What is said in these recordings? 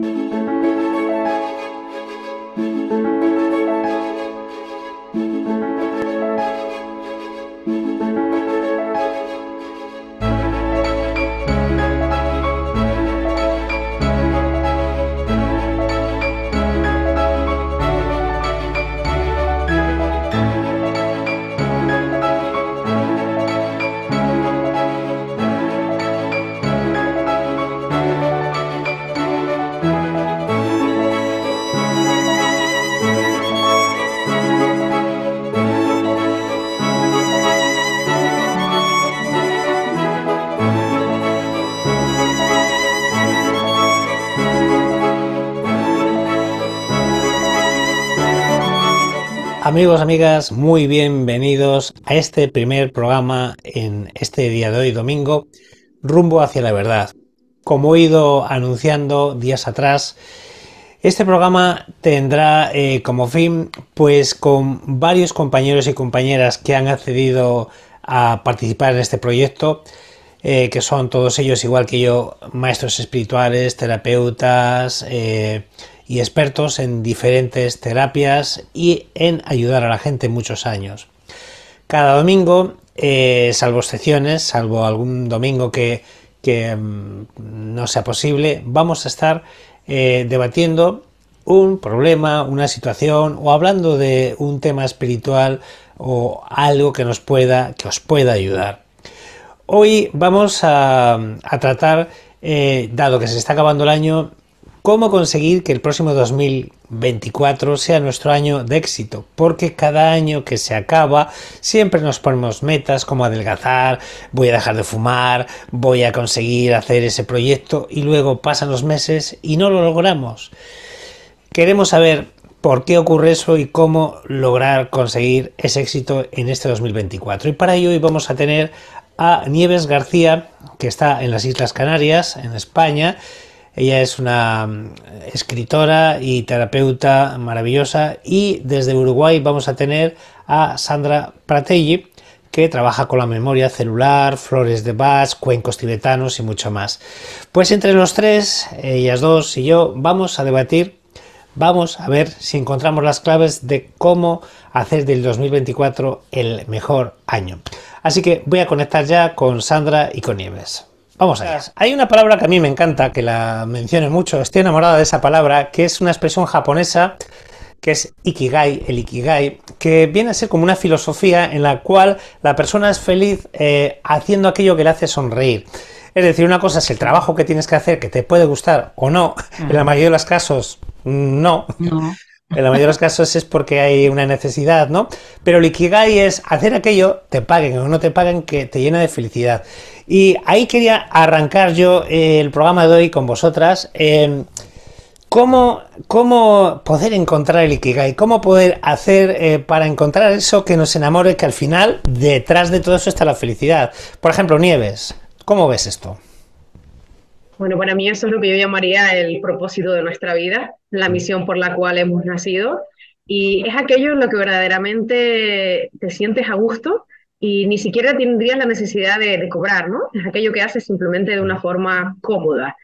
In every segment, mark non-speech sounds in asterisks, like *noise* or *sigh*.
Música Amigos, amigas, muy bienvenidos a este primer programa en este día de hoy, domingo, rumbo hacia la verdad. Como he ido anunciando días atrás, este programa tendrá eh, como fin, pues con varios compañeros y compañeras que han accedido a participar en este proyecto, eh, que son todos ellos, igual que yo, maestros espirituales, terapeutas, eh, y expertos en diferentes terapias y en ayudar a la gente muchos años. Cada domingo, eh, salvo excepciones, salvo algún domingo que, mm, no sea posible, vamos a estar eh, debatiendo un problema, una situación o hablando de un tema espiritual o algo que nos pueda, que os pueda ayudar. Hoy vamos a, tratar, eh, dado que se está acabando el año, cómo conseguir que el próximo 2024 sea nuestro año de éxito, porque cada año que se acaba siempre nos ponemos metas como adelgazar, voy a dejar de fumar, voy a conseguir hacer ese proyecto y luego pasan los meses y no lo logramos. Queremos saber por qué ocurre eso y cómo lograr conseguir ese éxito en este 2024. Y para ello hoy vamos a tener a Nieves García, que está en las Islas Canarias, en España, ella es una mm, escritora y terapeuta maravillosa y desde Uruguay vamos a tener a Sandra Pratelli que trabaja con la memoria celular, flores de Bach, cuencos tibetanos y mucho más. Pues entre los tres, ellas dos y yo, vamos a debatir, vamos a ver si encontramos las claves de cómo hacer del 2024 el mejor año. Así que voy a conectar ya con Sandra y con Nieves. Vamos allá. Hay una palabra que a mí me encanta, que la menciono mucho, estoy enamorada de esa palabra, que es una expresión japonesa que es Ikigai, el Ikigai, que viene a ser como una filosofía en la cual la persona es feliz eh, haciendo aquello que le hace sonreír. Es decir, una cosa es el trabajo que tienes que hacer, que te puede gustar o no, en la mayoría de los casos no. no. En la mayoría de los casos es porque hay una necesidad, ¿no? Pero el Ikigai es hacer aquello, te paguen o no te paguen, que te llena de felicidad. Y ahí quería arrancar yo eh, el programa de hoy con vosotras. ¿cómo, ¿Cómo poder encontrar el Ikigai? ¿Cómo poder hacer eh, para encontrar eso que nos enamore, que al final detrás de todo eso está la felicidad? Por ejemplo, Nieves, ¿cómo ves esto? Bueno, para mí eso es lo que yo llamaría el propósito de nuestra vida, la misión por la cual hemos nacido. Y es aquello en lo que verdaderamente te sientes a gusto y ni siquiera tendrías la necesidad de, cobrar, ¿no? Es aquello que haces simplemente de una forma cómoda.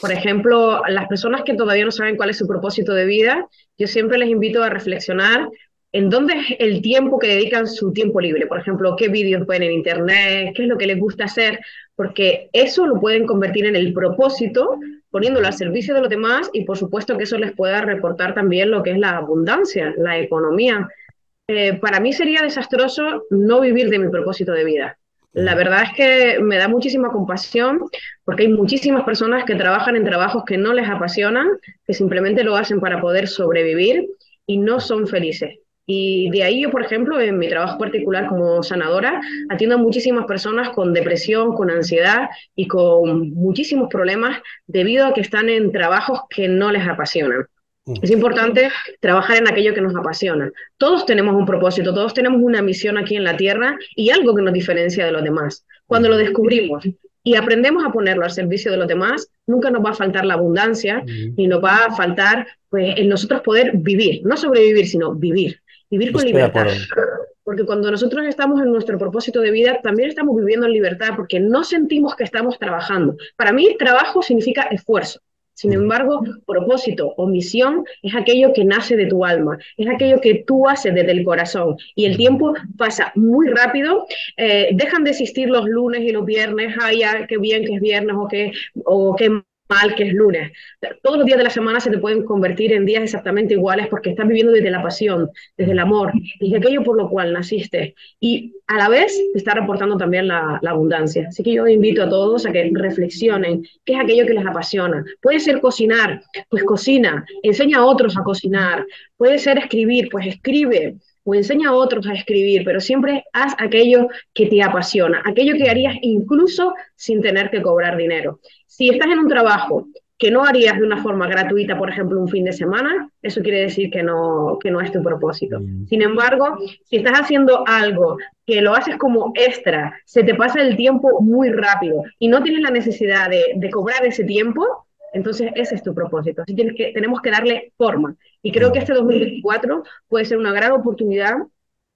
Por ejemplo, las personas que todavía no saben cuál es su propósito de vida, yo siempre les invito a reflexionar en dónde es el tiempo que dedican su tiempo libre. Por ejemplo, qué vídeos ven en internet, qué es lo que les gusta hacer, porque eso lo pueden convertir en el propósito, poniéndolo al servicio de los demás y por supuesto que eso les pueda reportar también lo que es la abundancia, la economía. Eh, para mí sería desastroso no vivir de mi propósito de vida. La verdad es que me da muchísima compasión porque hay muchísimas personas que trabajan en trabajos que no les apasionan, que simplemente lo hacen para poder sobrevivir y no son felices. Y de ahí yo, por ejemplo, en mi trabajo particular como sanadora, atiendo a muchísimas personas con depresión, con ansiedad y con muchísimos problemas debido a que están en trabajos que no les apasionan. Es importante trabajar en aquello que nos apasiona. Todos tenemos un propósito, todos tenemos una misión aquí en la Tierra y algo que nos diferencia de los demás. Cuando lo descubrimos y aprendemos a ponerlo al servicio de los demás, nunca nos va a faltar la abundancia y nos va a faltar pues, en nosotros poder vivir, no sobrevivir, sino vivir, vivir con libertad. Porque cuando nosotros estamos en nuestro propósito de vida, también estamos viviendo en libertad porque no sentimos que estamos trabajando. Para mí, trabajo significa esfuerzo Sin embargo, propósito o misión es aquello que nace de tu alma, es aquello que tú haces desde el corazón. Y el tiempo pasa muy rápido, eh, dejan de existir los lunes y los viernes, ay, qué bien que es viernes o qué, o qué mal que es lunes. Todos los días de la semana se te pueden convertir en días exactamente iguales porque estás viviendo desde la pasión, desde el amor, desde aquello por lo cual naciste. Y a la vez te está reportando también la, la, abundancia. Así que yo invito a todos a que reflexionen qué es aquello que les apasiona. Puede ser cocinar, pues cocina, enseña a otros a cocinar. Puede ser escribir, pues escribe o enseña a otros a escribir, pero siempre haz aquello que te apasiona, aquello que harías incluso sin tener que cobrar dinero. Si estás en un trabajo que no harías de una forma gratuita, por ejemplo, un fin de semana, eso quiere decir que no, que no es tu propósito. Sin embargo, si estás haciendo algo que lo haces como extra, se te pasa el tiempo muy rápido y no tienes la necesidad de, de cobrar ese tiempo, entonces ese es tu propósito. Así que, tenemos que darle forma. Y creo que este 2024 puede ser una gran oportunidad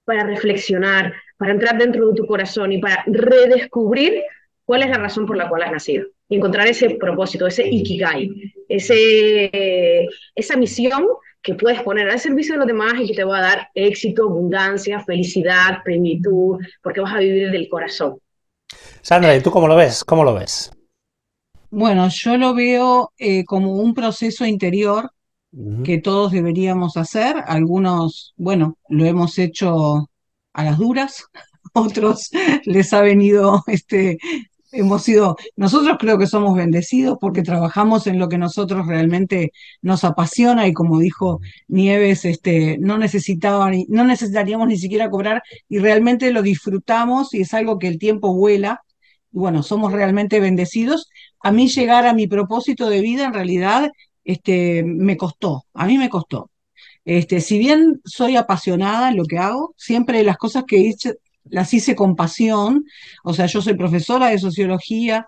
para reflexionar, para entrar dentro de tu corazón y para redescubrir cuál es la razón por la cual has nacido. Y encontrar ese propósito, ese ikigai, ese, esa misión que puedes poner al servicio de los demás y que te va a dar éxito, abundancia, felicidad, plenitud, porque vas a vivir del corazón. Sandra, ¿y tú cómo lo ves? ¿Cómo lo ves? Bueno, yo lo veo eh, como un proceso interior que todos deberíamos hacer. Algunos, bueno, lo hemos hecho a las duras, *laughs* otros les ha venido este hemos sido, nosotros creo que somos bendecidos porque trabajamos en lo que nosotros realmente nos apasiona y como dijo Nieves, este, no necesitaba, no necesitaríamos ni siquiera cobrar y realmente lo disfrutamos y es algo que el tiempo vuela. Y bueno, somos realmente bendecidos. A mí llegar a mi propósito de vida en realidad este, me costó, a mí me costó. Este, si bien soy apasionada en lo que hago, siempre las cosas que hice, las hice con pasión, o sea, yo soy profesora de sociología,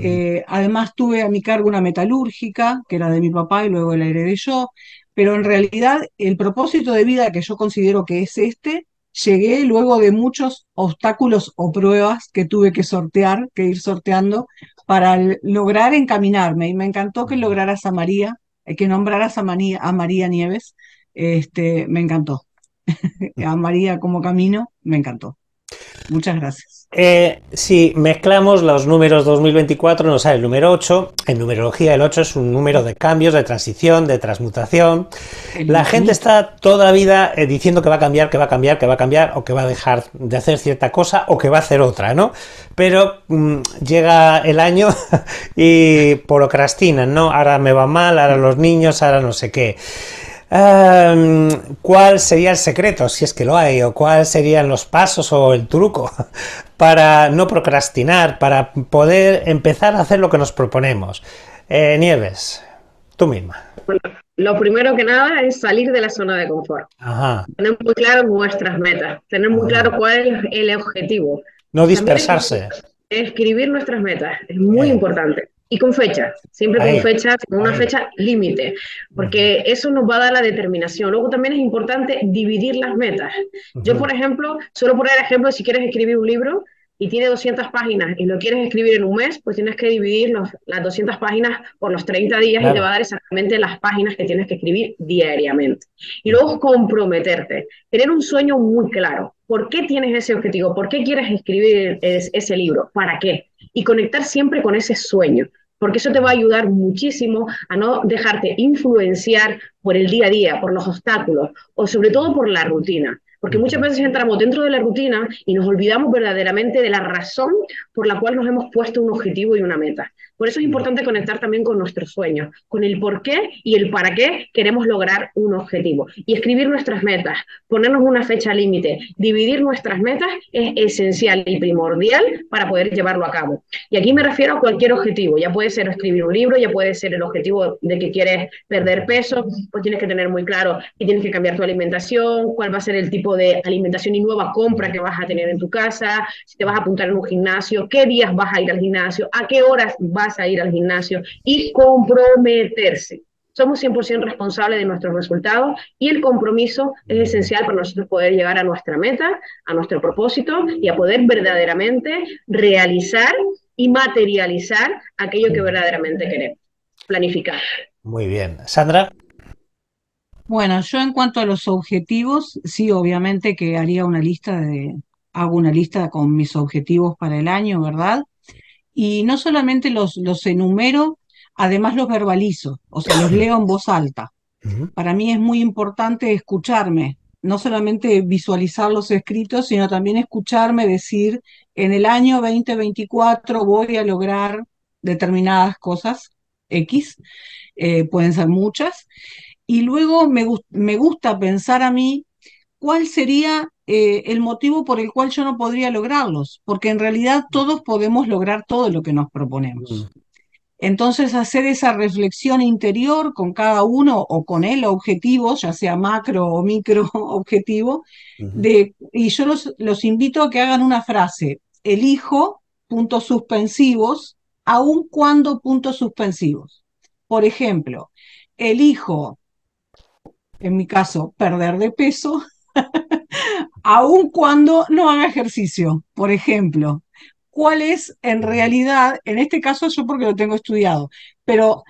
eh, además tuve a mi cargo una metalúrgica, que era de mi papá y luego la heredé yo, pero en realidad el propósito de vida que yo considero que es este, llegué luego de muchos obstáculos o pruebas que tuve que sortear, que ir sorteando para lograr encaminarme. Y me encantó que lograras a María, eh, que nombraras a, a María Nieves, este, me encantó. *laughs* a María como camino, me encantó. Muchas gracias. Eh, si mezclamos los números 2024, nos sale el número 8. En numerología, el 8 es un número de cambios, de transición, de transmutación. La gente está toda la vida eh, diciendo que va a cambiar, que va a cambiar, que va a cambiar, o que va a dejar de hacer cierta cosa, o que va a hacer otra, ¿no? Pero mm, llega el año *laughs* y procrastinan, ¿no? Ahora me va mal, ahora los niños, ahora no sé qué. Em, ¿Cuál sería el secreto, si es que lo hay, o cuáles serían los pasos o el truco *laughs* para no procrastinar, para poder empezar a hacer lo que nos proponemos? Eh, Nieves, tú misma. Bueno, lo primero que nada es salir de la zona de confort. Tener muy claro nuestras metas, tener muy claro cuál es el objetivo. No dispersarse. Escribir nuestras metas es muy importante. Y con fecha, siempre con fecha, con una fecha límite, porque eso nos va a dar la determinación. Luego también es importante dividir las metas. Yo, por ejemplo, solo poner ejemplo, si quieres escribir un libro y tiene 200 páginas y lo quieres escribir en un mes, pues tienes que dividir las 200 páginas por los 30 días y te va a dar exactamente las páginas que tienes que escribir diariamente. Y luego comprometerte, tener un sueño muy claro. ¿Por qué tienes ese objetivo? ¿Por qué quieres escribir ese libro? ¿Para qué? y conectar siempre con ese sueño, porque eso te va a ayudar muchísimo a no dejarte influenciar por el día a día, por los obstáculos o sobre todo por la rutina. Porque muchas veces entramos dentro de la rutina y nos olvidamos verdaderamente de la razón por la cual nos hemos puesto un objetivo y una meta. Por eso es importante conectar también con nuestros sueños, con el por qué y el para qué queremos lograr un objetivo. Y escribir nuestras metas, ponernos una fecha límite, dividir nuestras metas es esencial y primordial para poder llevarlo a cabo. Y aquí me refiero a cualquier objetivo, ya puede ser escribir un libro, ya puede ser el objetivo de que quieres perder peso, pues tienes que tener muy claro que tienes que cambiar tu alimentación, cuál va a ser el tipo de alimentación y nueva compra que vas a tener en tu casa, si te vas a apuntar en un gimnasio, qué días vas a ir al gimnasio, a qué horas vas a ir al gimnasio y comprometerse. Somos 100% responsables de nuestros resultados y el compromiso es esencial para nosotros poder llegar a nuestra meta, a nuestro propósito y a poder verdaderamente realizar y materializar aquello que verdaderamente queremos. planificar. Muy bien. Sandra. Bueno, yo en cuanto a los objetivos, sí, obviamente que haría una lista de, hago una lista con mis objetivos para el año, ¿verdad? Y no solamente los, los enumero, además los verbalizo, o sea, los leo en voz alta. Para mí es muy importante escucharme, no solamente visualizar los escritos, sino también escucharme decir, en el año 2024 voy a lograr determinadas cosas, X, eh, pueden ser muchas, y luego me, me gusta pensar a mí cuál sería eh, el motivo por el cual yo no podría lograrlos, porque en realidad todos podemos lograr todo lo que nos proponemos. Mm. Entonces, hacer esa reflexión interior con cada uno o con el objetivo, ya sea macro o micro *laughs* objetivo, de, y yo los, los invito a que hagan una frase, elijo puntos suspensivos, aun cuando puntos suspensivos. Por ejemplo, elijo, en mi caso, perder de peso, *laughs* aun cuando no haga ejercicio, por ejemplo cuál es en realidad, en este caso yo porque lo tengo estudiado, pero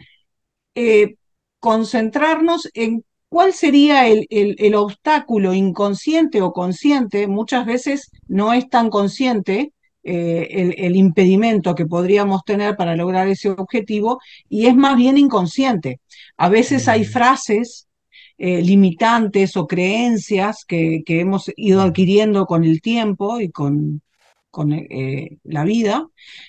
eh, concentrarnos en cuál sería el, el, obstáculo inconsciente o consciente, muchas veces no es tan consciente eh, el, el, impedimento que podríamos tener para lograr ese objetivo y es más bien inconsciente. A veces hay frases eh, limitantes o creencias que, que, hemos ido adquiriendo con el tiempo y con, con eh, la vida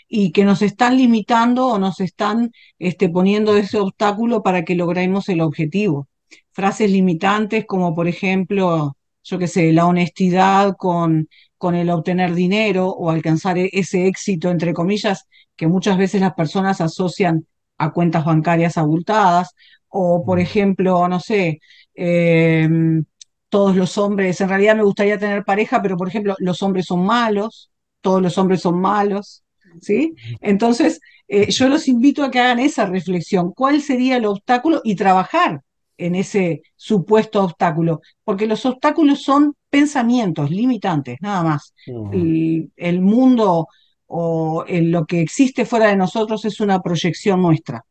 y que nos están limitando o nos están este, poniendo ese obstáculo para que logremos el objetivo. Frases limitantes como por ejemplo, yo qué sé, la honestidad con, con el obtener dinero o alcanzar e-, ese éxito, entre comillas, que muchas veces las personas asocian a cuentas bancarias abultadas, o por mm. ejemplo, no sé, em, todos los hombres, en realidad me gustaría tener pareja, pero por ejemplo, los hombres son malos, todos los hombres son malos, ¿sí? Entonces, eh, yo los invito a que hagan esa reflexión, ¿cuál sería el obstáculo? Y trabajar en ese supuesto obstáculo, porque los obstáculos son pensamientos limitantes, nada más. el, mundo o lo que existe fuera de nosotros es una proyección nuestra.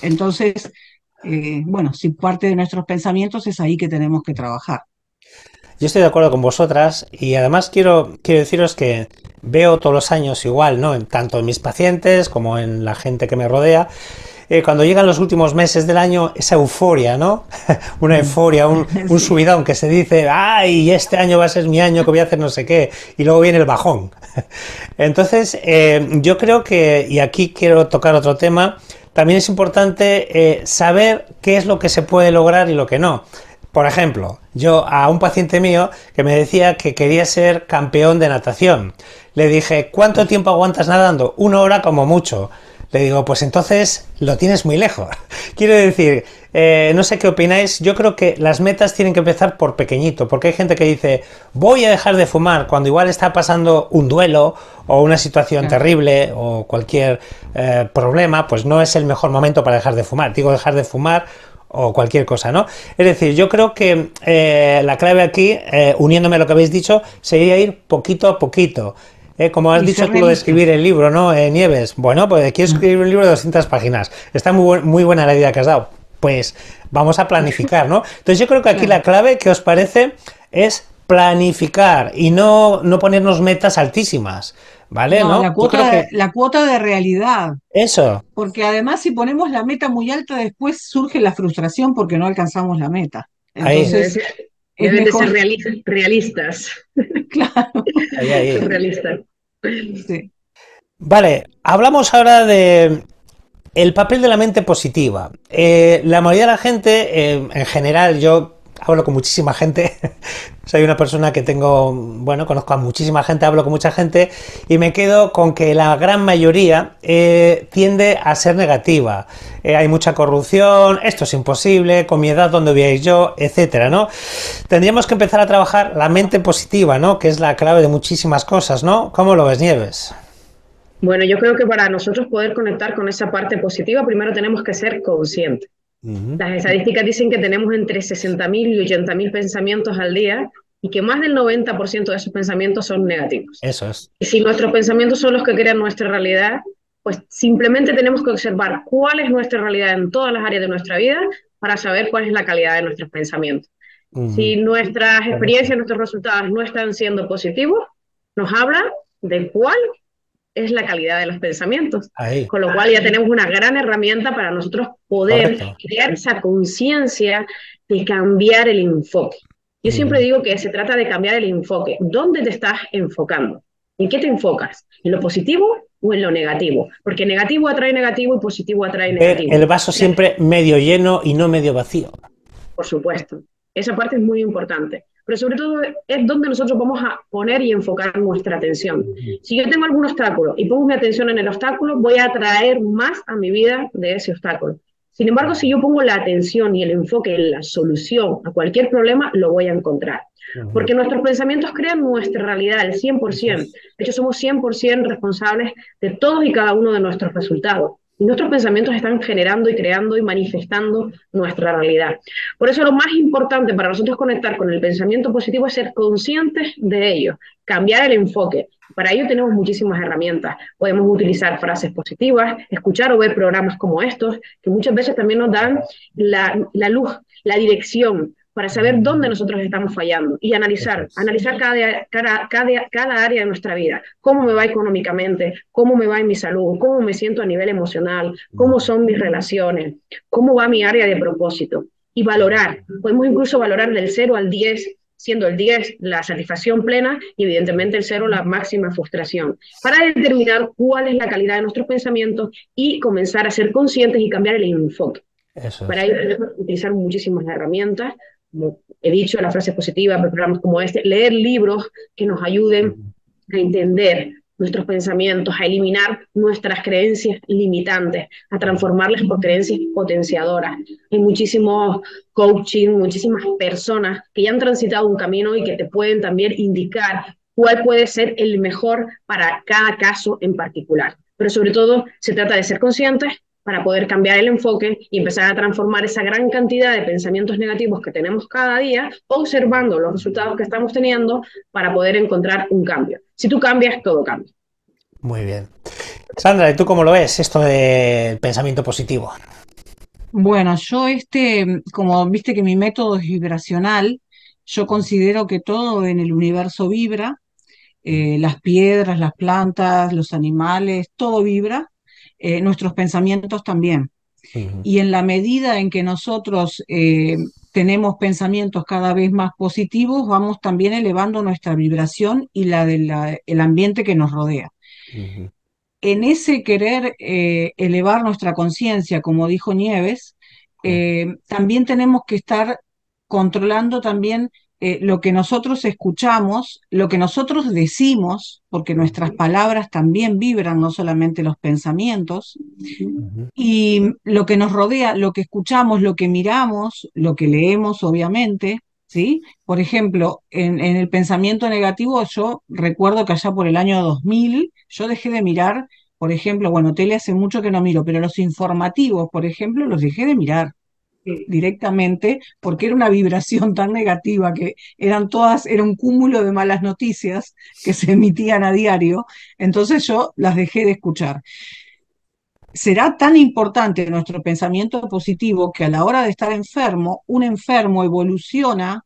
Entonces, eh, bueno, si parte de nuestros pensamientos es ahí que tenemos que trabajar. Yo estoy de acuerdo con vosotras y además quiero, quiero deciros que veo todos los años igual, ¿no? Tanto en mis pacientes como en la gente que me rodea. Eh, cuando llegan los últimos meses del año, esa euforia, ¿no? *laughs* Una euforia, un, *laughs* un, subidón que se dice, ay, este año va a ser mi año que voy a hacer no sé qué, y luego viene el bajón. *laughs* Entonces, eh, yo creo que, y aquí quiero tocar otro tema, también es importante eh, saber qué es lo que se puede lograr y lo que no. Por ejemplo, yo a un paciente mío que me decía que quería ser campeón de natación, le dije, ¿cuánto tiempo aguantas nadando? Una hora como mucho. Le digo, pues entonces lo tienes muy lejos. *laughs* Quiero decir, eh, no sé qué opináis, yo creo que las metas tienen que empezar por pequeñito, porque hay gente que dice, voy a dejar de fumar cuando igual está pasando un duelo o una situación terrible o cualquier eh, problema, pues no es el mejor momento para dejar de fumar. Digo, dejar de fumar o cualquier cosa, ¿no? Es decir, yo creo que eh, la clave aquí, eh, uniéndome a lo que habéis dicho, sería ir poquito a poquito. Eh, como has dicho tú lo de escribir el libro, ¿no, Nieves? Bueno, pues quiero escribir un libro de 200 páginas. Está muy, muy buena la idea que has dado. Pues vamos a planificar, ¿no? Entonces yo creo que aquí la clave, ¿qué os parece? Es planificar y no, no ponernos metas altísimas. ¿Vale? No, La, cuota de, la cuota de realidad. Eso. Porque además si ponemos la meta muy alta, después surge la frustración porque no alcanzamos la meta. Entonces, Deben de ser realistas. *laughs* Claro. Realistas. Vale, hablamos ahora de el papel de la mente positiva. Eh, la mayoría de la gente, eh, en general, yo hablo con muchísima gente. *laughs* Soy una persona que tengo, bueno, conozco a muchísima gente, hablo con mucha gente y me quedo con que la gran mayoría eh, tiende a ser negativa. Hay mucha corrupción, esto es imposible, con mi edad, ¿dónde voy a ir yo? Etcétera, ¿no? Tendríamos que empezar a trabajar la mente positiva, ¿no? Que es la clave de muchísimas cosas, ¿no? ¿Cómo lo ves, Nieves? Bueno, yo creo que para nosotros poder conectar con esa parte positiva, primero tenemos que ser conscientes. Las estadísticas dicen que tenemos entre 60.000 y 80.000 pensamientos al día y que más del 90% de esos pensamientos son negativos. Eso es. Y si nuestros pensamientos son los que crean nuestra realidad, pues simplemente tenemos que observar cuál es nuestra realidad en todas las áreas de nuestra vida para saber cuál es la calidad de nuestros pensamientos. Si nuestras experiencias, nuestros resultados no están siendo positivos, nos habla de cuál es la calidad de los pensamientos. Con lo cual ya tenemos una gran herramienta para nosotros poder crear esa conciencia de cambiar el enfoque. Yo siempre digo que se trata de cambiar el enfoque. ¿Dónde te estás enfocando? ¿En qué te enfocas? ¿En lo positivo o en lo negativo? Porque negativo atrae negativo y positivo atrae negativo. El vaso siempre medio lleno y no medio vacío. Por supuesto. Esa parte es muy importante. Pero sobre todo es donde nosotros vamos a poner y enfocar nuestra atención. Si yo tengo algún obstáculo y pongo mi atención en el obstáculo, voy a atraer más a mi vida de ese obstáculo. Sin embargo, si yo pongo la atención y el enfoque en la solución a cualquier problema, lo voy a encontrar. Porque nuestros pensamientos crean nuestra realidad al 100%. De hecho, somos 100% responsables de todos y cada uno de nuestros resultados. Nuestros pensamientos están generando y creando y manifestando nuestra realidad. Por eso lo más importante para nosotros conectar con el pensamiento positivo es ser conscientes de ello, cambiar el enfoque. Para ello tenemos muchísimas herramientas. Podemos utilizar frases positivas, escuchar o ver programas como estos, que muchas veces también nos dan la, la luz, la dirección para saber dónde nosotros estamos fallando y analizar, analizar cada, cada, cada, cada, área de nuestra vida, cómo me va económicamente, cómo me va en mi salud, cómo me siento a nivel emocional, cómo son mis relaciones, cómo va mi área de propósito y valorar. Podemos incluso valorar del 0 al 10, siendo el 10 la satisfacción plena y evidentemente el 0 la máxima frustración, para determinar cuál es la calidad de nuestros pensamientos y comenzar a ser conscientes y cambiar el enfoque. Para ello utilizar muchísimas herramientas, como he dicho, las frases positivas, programas como este, leer libros que nos ayuden a entender nuestros pensamientos, a eliminar nuestras creencias limitantes, a transformarlas por creencias potenciadoras. Hay muchísimos coaching, muchísimas personas que ya han transitado un camino y que te pueden también indicar cuál puede ser el mejor para cada caso en particular. Pero sobre todo se trata de ser conscientes para poder cambiar el enfoque y empezar a transformar esa gran cantidad de pensamientos negativos que tenemos cada día, observando los resultados que estamos teniendo para poder encontrar un cambio. Si tú cambias, todo cambia. Muy bien. Sandra, ¿y tú cómo lo ves esto del pensamiento positivo? Bueno, yo este, como viste que mi método es vibracional, yo considero que todo en el universo vibra, eh, las piedras, las plantas, los animales, todo vibra. Eh, nuestros pensamientos también. Y en la medida en que nosotros eh, tenemos pensamientos cada vez más positivos, vamos también elevando nuestra vibración y la del ambiente que nos rodea. En ese querer eh, elevar nuestra conciencia, como dijo Nieves, también tenemos que estar controlando también eh, lo que nosotros escuchamos, lo que nosotros decimos, porque nuestras palabras también vibran, no solamente los pensamientos, y lo que nos rodea, lo que escuchamos, lo que miramos, lo que leemos, obviamente, ¿sí? Por ejemplo, en, en el pensamiento negativo, yo recuerdo que allá por el año 2000, yo dejé de mirar, por ejemplo, bueno, tele hace mucho que no miro, pero los informativos, por ejemplo, los dejé de mirar directamente porque era una vibración tan negativa que eran todas, era un cúmulo de malas noticias que se emitían a diario, entonces yo las dejé de escuchar. Será tan importante nuestro pensamiento positivo que a la hora de estar enfermo, un enfermo evoluciona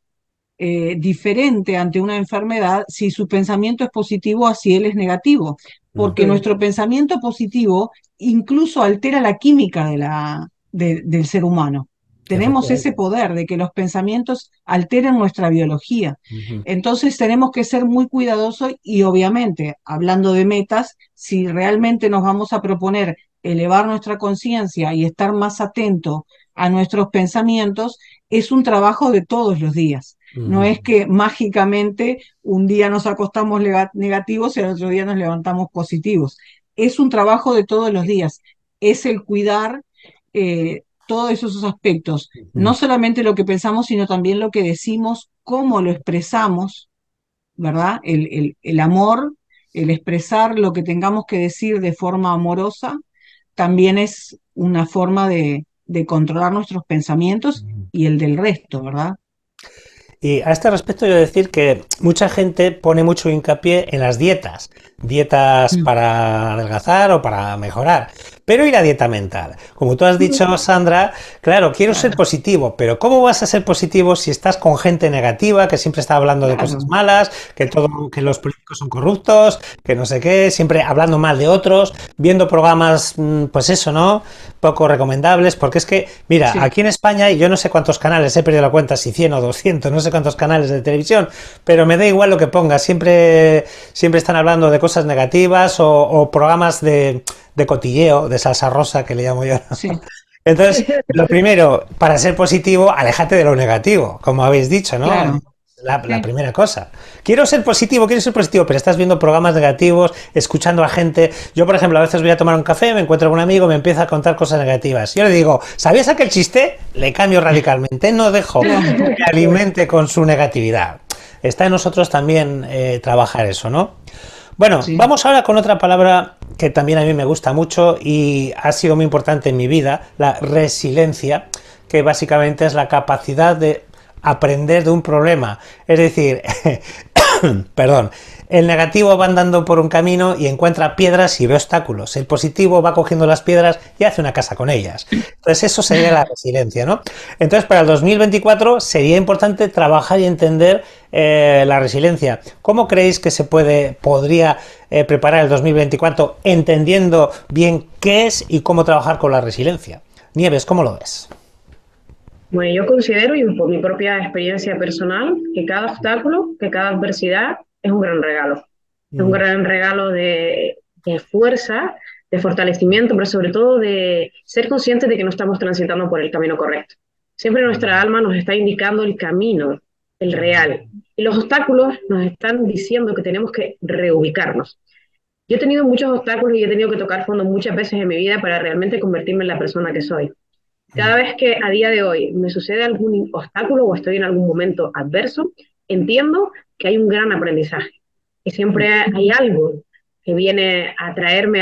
eh, diferente ante una enfermedad si su pensamiento es positivo así él es negativo, porque nuestro pensamiento positivo incluso altera la química de la, del ser humano. Tenemos ese poder de que los pensamientos alteren nuestra biología. Entonces tenemos que ser muy cuidadosos y obviamente, hablando de metas, si realmente nos vamos a proponer elevar nuestra conciencia y estar más atento a nuestros pensamientos, es un trabajo de todos los días. No es que mágicamente un día nos acostamos negativos y al otro día nos levantamos positivos. Es un trabajo de todos los días. Es el cuidar eh, todos esos aspectos, no solamente lo que pensamos, sino también lo que decimos, cómo lo expresamos, ¿verdad? El, el, amor, el expresar lo que tengamos que decir de forma amorosa, también es una forma de, de controlar nuestros pensamientos y el del resto, ¿verdad? Y a este respecto yo decir que mucha gente pone mucho hincapié en las dietas, dietas mm. para adelgazar o para mejorar. Pero ¿y la dieta mental? Como tú has dicho, Sandra, claro, quiero ser positivo, pero ¿cómo vas a ser positivo si estás con gente negativa que siempre está hablando de cosas malas, que todo, que los políticos son corruptos, que no sé qué, siempre hablando mal de otros, viendo programas, mm, pues eso, ¿no? Poco recomendables, porque es que, mira, aquí en España, y yo no sé cuántos canales, he perdido la cuenta, si 100 o 200, no sé cuántos canales de televisión, pero me da igual lo que ponga, siempre, siempre están hablando de cosas negativas o programas de de cotilleo, de salsa rosa que le llamo yo. Entonces, *laughs* lo primero, para ser positivo, aléjate de lo negativo, como habéis dicho, ¿no? La, primera cosa. Quiero ser positivo, quiero ser positivo, pero estás viendo programas negativos, escuchando a gente. Yo, por ejemplo, a veces voy a tomar un café, me encuentro con un amigo, me empieza a contar cosas negativas. Yo le digo, ¿sabías aquel chiste? Le cambio radicalmente, no dejo que alimente con su negatividad. Está en nosotros también eh, trabajar eso, ¿no? Bueno, vamos ahora con otra palabra que también a mí me gusta mucho y ha sido muy importante en mi vida, la resiliencia, que básicamente es la capacidad de aprender de un problema. Es decir, *coughs* perdón, el negativo va andando por un camino y encuentra piedras y ve obstáculos. El positivo va cogiendo las piedras y hace una casa con ellas. Entonces eso sería la resiliencia, ¿no? Entonces para el 2024 sería importante trabajar y entender eh, la resiliencia. ¿Cómo creéis que se puede, podría eh, preparar el 2024 entendiendo bien qué es y cómo trabajar con la resiliencia? Nieves, ¿cómo lo ves? Bueno, yo considero, y por mi propia experiencia personal, que cada obstáculo, que cada adversidad es un gran regalo. Es un mm. gran regalo de, fuerza, de fortalecimiento, pero sobre todo de ser conscientes de que no estamos transitando por el camino correcto. Siempre nuestra mm. alma nos está indicando el camino, el real. Y los obstáculos nos están diciendo que tenemos que reubicarnos. Yo he tenido muchos obstáculos y he tenido que tocar fondo muchas veces en mi vida para realmente convertirme en la persona que soy. Cada vez que a día de hoy me sucede algún obstáculo o estoy en algún momento adverso, entiendo que hay un gran aprendizaje, que siempre hay algo que viene a traerme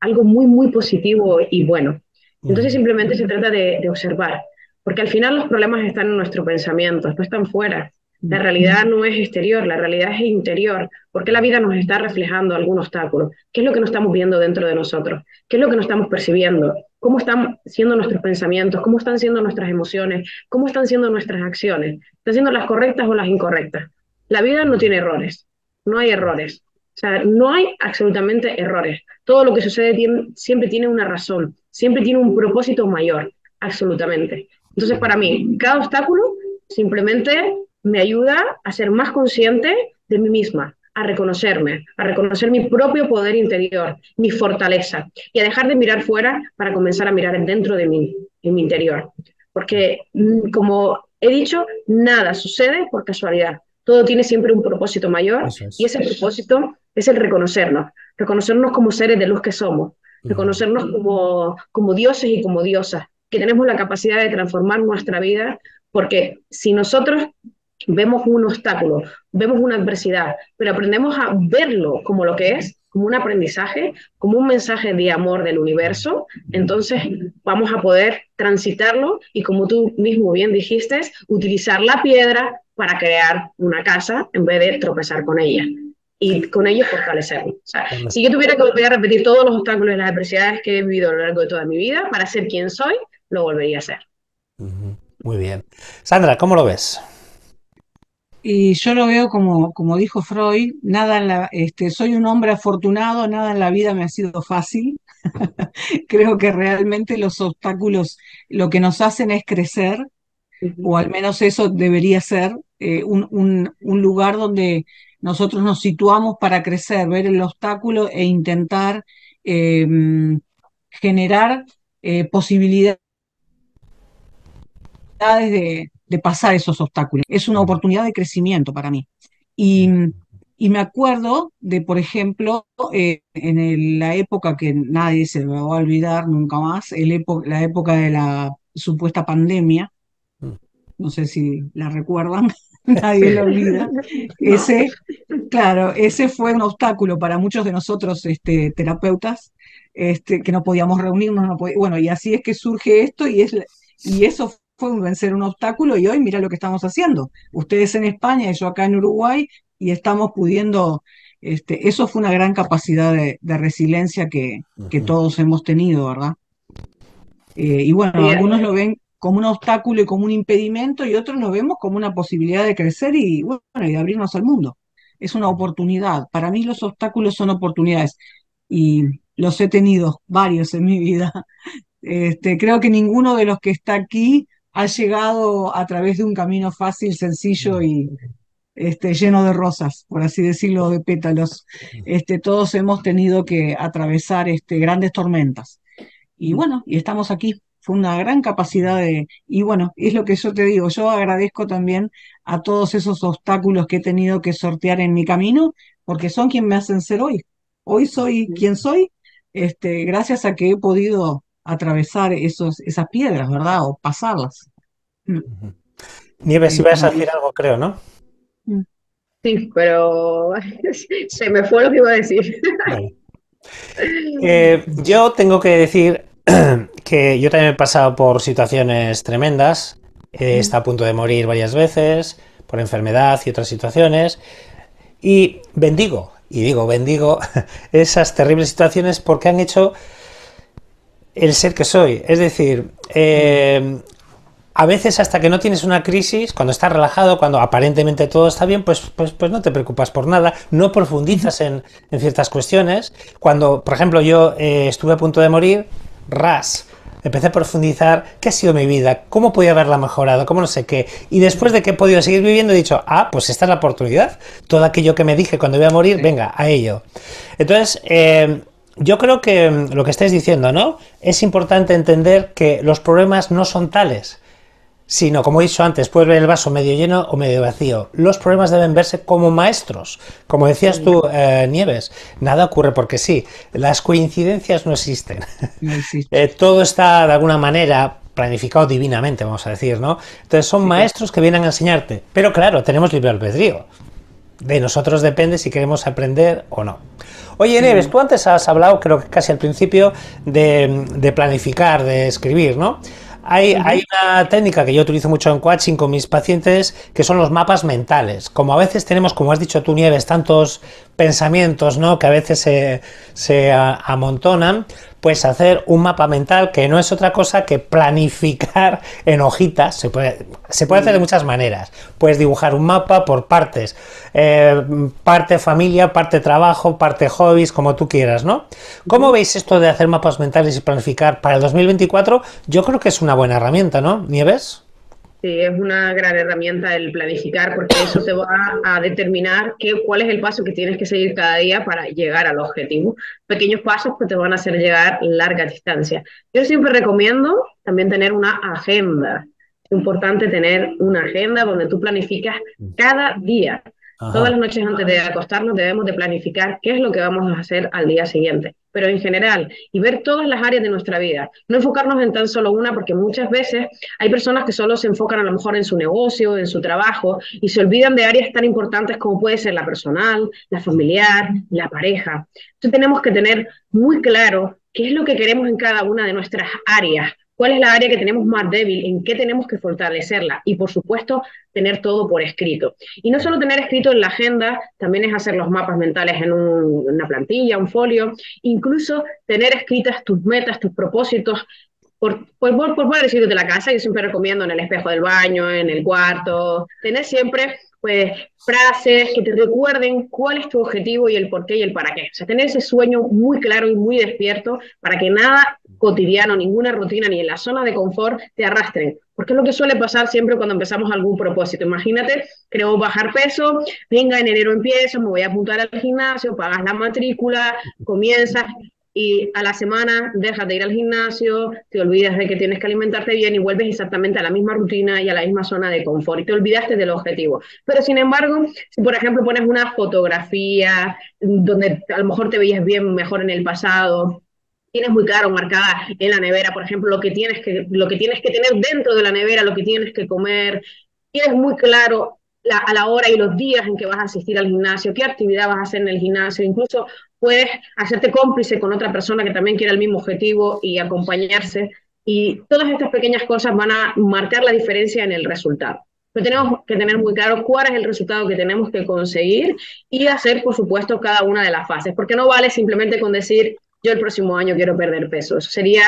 algo muy, muy positivo y bueno. Entonces simplemente se trata de, observar, porque al final los problemas están en nuestro pensamiento, no están fuera. La realidad no es exterior, la realidad es interior. porque la vida nos está reflejando algún obstáculo? ¿Qué es lo que no estamos viendo dentro de nosotros? ¿Qué es lo que no estamos percibiendo? ¿Cómo están siendo nuestros pensamientos? ¿Cómo están siendo nuestras emociones? ¿Cómo están siendo nuestras acciones? ¿Están siendo las correctas o las incorrectas? La vida no tiene errores, no hay errores. O sea, no hay absolutamente errores. Todo lo que sucede siempre tiene una razón, siempre tiene un propósito mayor, absolutamente. Entonces, para mí, cada obstáculo simplemente me ayuda a ser más consciente de mí misma, a reconocerme, a reconocer mi propio poder interior, mi fortaleza, y a dejar de mirar fuera para comenzar a mirar dentro de mí, en mi interior. Porque, mm, como he dicho, nada sucede por casualidad. Todo tiene siempre un propósito mayor y ese propósito es el reconocernos, reconocernos como seres de luz que somos, reconocernos como, como dioses y como diosas, que tenemos la capacidad de transformar nuestra vida, porque si nosotros vemos un obstáculo, vemos una adversidad, pero aprendemos a verlo como lo que es, como un aprendizaje, como un mensaje de amor del universo, entonces vamos a poder transitarlo y como tú mismo bien dijiste, utilizar la piedra para crear una casa en vez de tropezar con ella y con ello fortalecerlo. si yo tuviera que volver a repetir todos los obstáculos y las adversidades que he vivido a lo largo de toda mi vida para ser quien soy, lo volvería a hacer. Muy bien. Sandra, ¿cómo lo ves? Y yo lo veo como, como dijo Freud, nada en la, este, soy un hombre afortunado, nada en la vida me ha sido fácil. *laughs* Creo que realmente los obstáculos lo que nos hacen es crecer, o al menos eso debería ser eh, un, un, lugar donde nosotros nos situamos para crecer, ver el obstáculo e intentar em, generar eh, posibilidades de, de pasar esos obstáculos. Es una oportunidad de crecimiento para mí. Y, me acuerdo de, por ejemplo, eh, en la época que nadie se va a olvidar nunca más, el la época de la supuesta pandemia, mm. no sé si la recuerdan, *laughs* nadie lo olvida. *laughs* Ese, claro, ese fue un obstáculo para muchos de nosotros este, terapeutas, este, que no podíamos reunirnos, no bueno, y así es que surge esto y, es, y eso fue vencer un obstáculo y hoy mira lo que estamos haciendo. Ustedes en España y yo acá en Uruguay y estamos pudiendo Este, eso fue una gran capacidad de, resiliencia que, que, todos hemos tenido, ¿verdad? Eh, y bueno, algunos lo ven como un obstáculo y como un impedimento y otros lo vemos como una posibilidad de crecer y, bueno, y de abrirnos al mundo. Es una oportunidad. Para mí los obstáculos son oportunidades y los he tenido varios en mi vida. *laughs* Este, creo que ninguno de los que está aquí ha llegado a través de un camino fácil, sencillo y, este, lleno de rosas, por así decirlo, de pétalos. Este, todos hemos tenido que atravesar este, grandes tormentas. Y bueno, y estamos aquí. Fue una gran capacidad de... Y bueno, es lo que yo te digo, yo agradezco también a todos esos obstáculos que he tenido que sortear en mi camino, porque son quien me hacen ser hoy. Hoy soy quien soy, este, gracias a que he podido atravesar esos, esas piedras, ¿verdad? O pasarlas. Mm. Nieves, si vas a decir algo, creo, ¿no? Sí, pero *laughs* se me fue lo que iba a decir. *laughs* Eh, yo tengo que decir *clears throat* que yo también he pasado por situaciones tremendas. He estado a punto de morir varias veces por enfermedad y otras situaciones. Y bendigo, y digo bendigo *laughs* esas terribles situaciones porque han hecho el ser que soy. Es decir, eh, a veces hasta que no tienes una crisis, cuando estás relajado, cuando aparentemente todo está bien, pues, pues, pues no te preocupas por nada, no profundizas en, ciertas cuestiones. Cuando, por ejemplo, yo eh, estuve a punto de morir, ras, empecé a profundizar qué ha sido mi vida, cómo podía haberla mejorado, cómo no sé qué. Y después de que he podido seguir viviendo, he dicho, ah, pues esta es la oportunidad. Todo aquello que me dije cuando iba a morir, venga, a ello. Entonces, eh, yo creo que lo que estáis diciendo, ¿no? Es importante entender que los problemas no son tales sino, como he dicho antes, puedes ver el vaso medio lleno o medio vacío. Los problemas deben verse como maestros. Como decías tú, eh, Nieves, nada ocurre porque sí. Las coincidencias no existen. *laughs* Eh, todo está, de alguna manera, planificado divinamente, vamos a decir, ¿no? Entonces son maestros que vienen a enseñarte. Pero claro, tenemos libre albedrío. De nosotros depende si queremos aprender o no. Oye, Nieves, tú antes has hablado, creo que casi al principio, de, de planificar, de escribir, ¿no? Hay, una técnica que yo utilizo mucho en coaching con mis pacientes que son los mapas mentales. Como a veces tenemos, como has dicho tú, Nieves, tantos pensamientos ¿no? que a veces se, se amontonan, pues hacer un mapa mental que no es otra cosa que planificar *laughs* en hojitas. Se puede, se puede hacer de muchas maneras. Puedes dibujar un mapa por partes, eh, parte familia, parte trabajo, parte hobbies, como tú quieras, ¿no? ¿Cómo veis esto de hacer mapas mentales y planificar para el 2024? Yo creo que es una buena herramienta, ¿no? Nieves. Sí, es una gran herramienta el planificar porque eso te va a determinar qué, cuál es el paso que tienes que seguir cada día para llegar al objetivo. Pequeños pasos que te van a hacer llegar larga distancia. Yo siempre recomiendo también tener una agenda. Es importante tener una agenda donde tú planificas cada día. Todas las noches antes de acostarnos debemos de planificar qué es lo que vamos a hacer al día siguiente, pero en general, y ver todas las áreas de nuestra vida, no enfocarnos en tan solo una, porque muchas veces hay personas que solo se enfocan a lo mejor en su negocio, en su trabajo, y se olvidan de áreas tan importantes como puede ser la personal, la familiar, la pareja. Entonces tenemos que tener muy claro qué es lo que queremos en cada una de nuestras áreas cuál es la área que tenemos más débil, en qué tenemos que fortalecerla y por supuesto tener todo por escrito. Y no solo tener escrito en la agenda, también es hacer los mapas mentales en una plantilla, un folio, incluso tener escritas tus metas, tus propósitos. Por, por, por, por de la casa, yo siempre recomiendo en el espejo del baño, en el cuarto, tener siempre pues frases que te recuerden cuál es tu objetivo y el por qué y el para qué. O sea, tener ese sueño muy claro y muy despierto para que nada cotidiano, ninguna rutina, ni en la zona de confort te arrastren. Porque es lo que suele pasar siempre cuando empezamos algún propósito. Imagínate, creo bajar peso, venga, en enero empiezo, me voy a apuntar al gimnasio, pagas la matrícula, comienzas y a la semana dejas de ir al gimnasio, te olvidas de que tienes que alimentarte bien y vuelves exactamente a la misma rutina y a la misma zona de confort y te olvidaste del objetivo. Pero sin embargo, si por ejemplo pones una fotografía donde a lo mejor te veías bien mejor en el pasado, tienes muy claro marcada en la nevera, por ejemplo, lo que tienes que, lo que, tienes que tener dentro de la nevera, lo que tienes que comer, tienes muy claro a la hora y los días en que vas a asistir al gimnasio, qué actividad vas a hacer en el gimnasio, incluso puedes hacerte cómplice con otra persona que también quiere el mismo objetivo y acompañarse. Y todas estas pequeñas cosas van a marcar la diferencia en el resultado. pero tenemos que tener muy claro cuál es el resultado que tenemos que conseguir y hacer, por supuesto, cada una de las fases, porque no vale simplemente con decir, yo el próximo año quiero perder peso, eso sería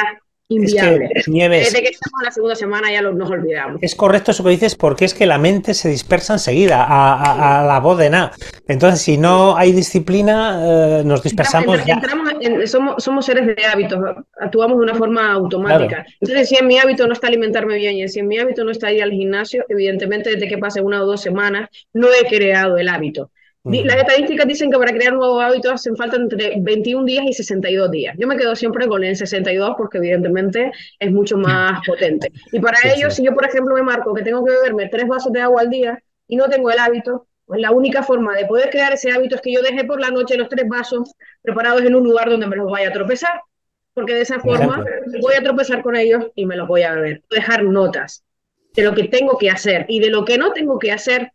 inviable. Es que, Nieves, Desde que estamos en la segunda semana ya nos olvidamos. es correcto eso que dices porque es que la mente se dispersa enseguida a, a- a la voz de nada. Entonces, si no hay disciplina, eh, nos dispersamos Entramos- ya. en- somos, somos seres de hábitos, actuamos de una forma automática. Entonces, si en mi hábito no está alimentarme bien y si en mi hábito no está ir al gimnasio, evidentemente desde que pase una o dos semanas no he creado el hábito. Las estadísticas dicen que para crear nuevos hábitos hacen falta entre 21 días y 62 días. Yo me quedo siempre con el 62 porque evidentemente es mucho más *laughs* potente. Y para Sí, ello, sí. si yo, por ejemplo, me marco que tengo que beberme tres vasos de agua al día y no tengo el hábito, pues la única forma de poder crear ese hábito es que yo deje por la noche los tres vasos preparados en un lugar donde me los vaya a tropezar. Porque de esa forma voy a tropezar con ellos y me los voy a beber. Dejar notas de lo que tengo que hacer y de lo que no tengo que hacer,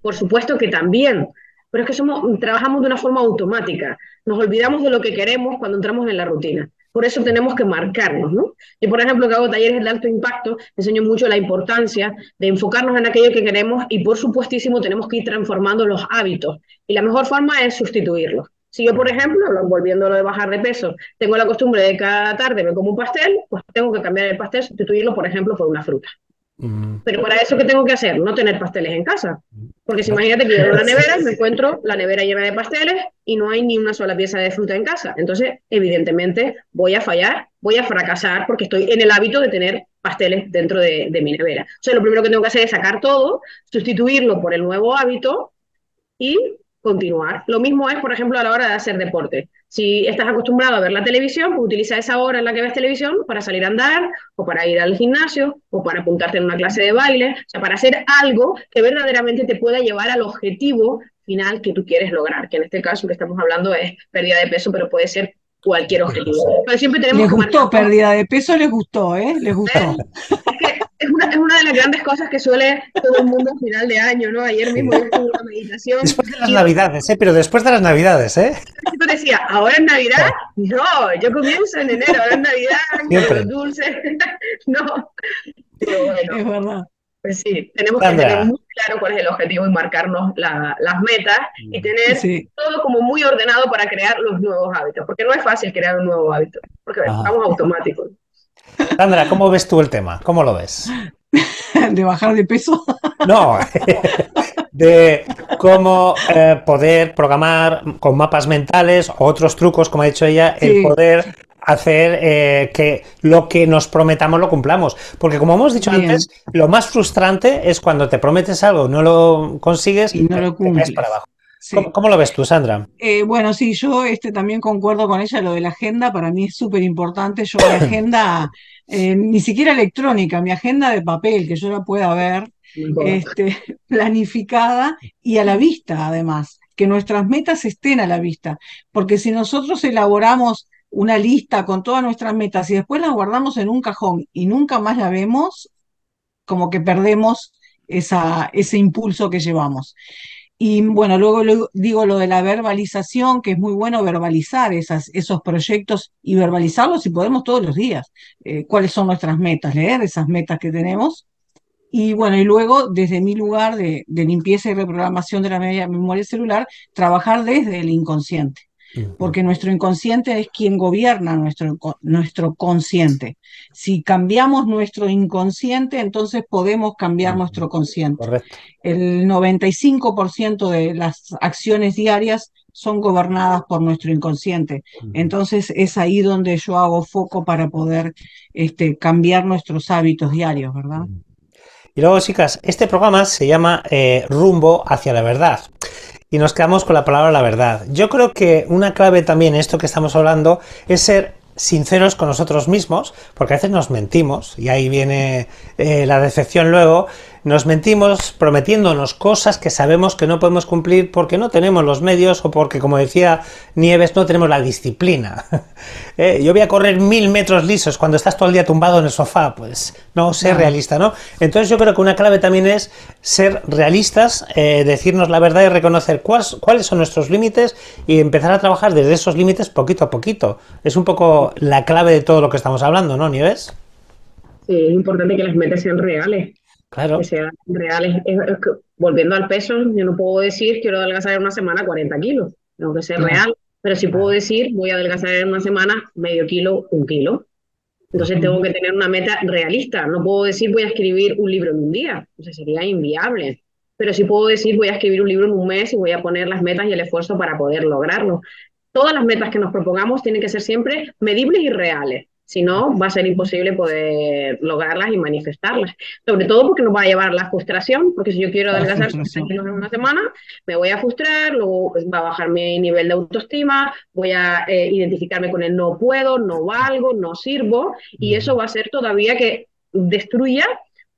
por supuesto que también. Pero es que somos, trabajamos de una forma automática. Nos olvidamos de lo que queremos cuando entramos en la rutina. Por eso tenemos que marcarnos, ¿no? Yo, por ejemplo, que hago talleres de alto impacto, enseño mucho la importancia de enfocarnos en aquello que queremos y, por supuestísimo, tenemos que ir transformando los hábitos. Y la mejor forma es sustituirlos. Si yo, por ejemplo, lo- volviendo a lo de bajar de peso, tengo la costumbre de cada tarde me como un pastel, pues tengo que cambiar el pastel, sustituirlo, por ejemplo, por una fruta. Pero para eso, ¿qué tengo que hacer? No tener pasteles en casa. Porque si imagínate que yo abro la nevera y me encuentro la nevera llena de pasteles y no hay ni una sola pieza de fruta en casa. Entonces, evidentemente, voy a fallar, voy a fracasar porque estoy en el hábito de tener pasteles dentro de, de mi nevera. O sea, lo primero que tengo que hacer es sacar todo, sustituirlo por el nuevo hábito y continuar. Lo mismo es, por ejemplo, a la hora de hacer deporte. Si estás acostumbrado a ver la televisión, pues utiliza esa hora en la que ves televisión para salir a andar, o para ir al gimnasio, o para apuntarte en una clase de baile, o sea, para hacer algo que verdaderamente te pueda llevar al objetivo final que tú quieres lograr, que en este caso que estamos hablando es pérdida de peso, pero puede ser cualquier objetivo. Pero siempre tenemos Les gustó, pérdida de peso les gustó, ¿eh? Les gustó. es una, es una de las grandes cosas que suele todo el mundo a final de año, ¿no? Ayer mismo yo estuve en una meditación Después de las y- navidades, ¿eh? Pero después de las navidades, ¿eh? Yo decía, ¿ahora es Navidad? No, yo comienzo en enero, ahora es Navidad, con Siempre. los dulces. *laughs* no. Pero bueno, Es verdad. pues sí, tenemos que tener muy claro cuál es el objetivo y marcarnos la- las metas y tener Sí. todo como muy ordenado para crear los nuevos hábitos, porque no es fácil crear un nuevo hábito, porque Ajá. vamos automáticos. Sandra, ¿cómo ves tú el tema? ¿Cómo lo ves? *laughs* De bajar de peso. *laughs* No, de cómo eh, poder programar con mapas mentales o otros trucos, como ha dicho ella, el poder hacer eh, que lo que nos prometamos lo cumplamos. Porque como hemos dicho Bien. antes, lo más frustrante es cuando te prometes algo, no lo consigues Y no lo te caes cumples. para abajo. Sí. ¿Cómo, cómo lo ves tú, Sandra? Eh, bueno, sí, yo este, también concuerdo con ella, lo de la agenda para mí es súper importante. Yo mi agenda, *clears throat* eh, ni siquiera electrónica, mi agenda de papel, que yo la pueda ver, este, *laughs* planificada y a la vista, además, que nuestras metas estén a la vista, porque si nosotros elaboramos una lista con todas nuestras metas y después las guardamos en un cajón y nunca más la vemos, como que perdemos esa, ese impulso que llevamos. Y bueno, luego digo lo de la verbalización, que es muy bueno verbalizar esos proyectos y verbalizarlos si podemos todos los días. Eh, cuáles son nuestras metas, leer esas metas que tenemos. Y bueno, y luego desde mi lugar de, de limpieza y reprogramación de la memoria celular, trabajar desde el inconsciente, porque nuestro inconsciente es quien gobierna nuestro, nuestro consciente. Si cambiamos nuestro inconsciente, entonces podemos cambiar nuestro consciente Correcto. el 95% de las acciones diarias son gobernadas por nuestro inconsciente. Entonces es ahí donde yo hago foco para poder este, cambiar nuestros hábitos diarios, ¿verdad? Y luego, chicas, este programa se llama eh, Rumbo hacia la verdad. Y nos quedamos con la palabra la verdad. Yo creo que una clave también en esto que estamos hablando es ser sinceros con nosotros mismos, porque a veces nos mentimos, y ahí viene eh, la decepción luego, nos mentimos prometiéndonos cosas que sabemos que no podemos cumplir porque no tenemos los medios o porque, como decía Nieves, no tenemos la disciplina. *laughs* Eh, yo voy a correr mil metros lisos cuando estás todo el día tumbado en el sofá, pues no, ser realista, ¿no? Entonces yo creo que una clave también es ser realistas, eh, decirnos la verdad y reconocer cuáles, cuáles son nuestros límites y empezar a trabajar desde esos límites poquito a poquito. Es un poco la clave de todo lo que estamos hablando, ¿no, Nieves? Sí, es importante que las metas sean reales. Claro. Que sean reales. volviendo al peso, yo no puedo decir quiero adelgazar en una semana 40 kilos. Tengo que ser real. Pero sí puedo decir voy a adelgazar en una semana medio kilo, un kilo. Entonces tengo que tener una meta realista. No puedo decir voy a escribir un libro en un día. O sea, sería inviable. Pero sí puedo decir voy a escribir un libro en un mes y voy a poner las metas y el esfuerzo para poder lograrlo. Todas las metas que nos propongamos tienen que ser siempre medibles y reales. Si no, va a ser imposible poder lograrlas y manifestarlas. Sobre todo porque nos va a llevar la frustración, porque si yo quiero adelgazar en una semana, me voy a frustrar, luego va a bajar mi nivel de autoestima, voy a eh, identificarme con el no puedo, no valgo, no sirvo, y eso va a ser todavía que destruya